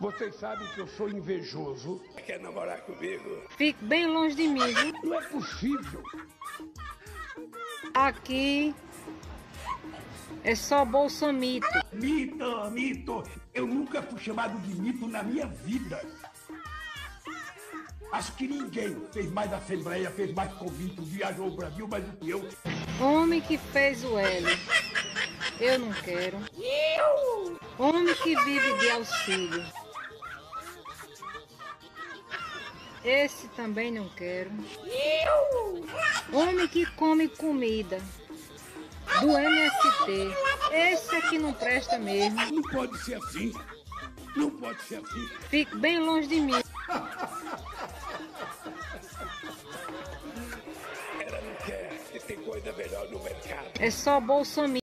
Vocês sabem que eu sou invejoso. Quer namorar comigo? Fique bem longe de mim, viu? Não é possível. Aqui é só bolsomito. Mito, mito. Eu nunca fui chamado de mito na minha vida. Acho que ninguém fez mais assembleia, fez mais convite, viajou o Brasil mais do que eu. Homem que fez o L. Eu não quero. Homem que vive de auxílio. Esse também não quero. Homem que come comida do MST. Esse aqui não presta mesmo. Não pode ser assim. Não pode ser assim. Fique bem longe de mim. Ela não quer, que tem coisa melhor no mercado. É só bolsomito.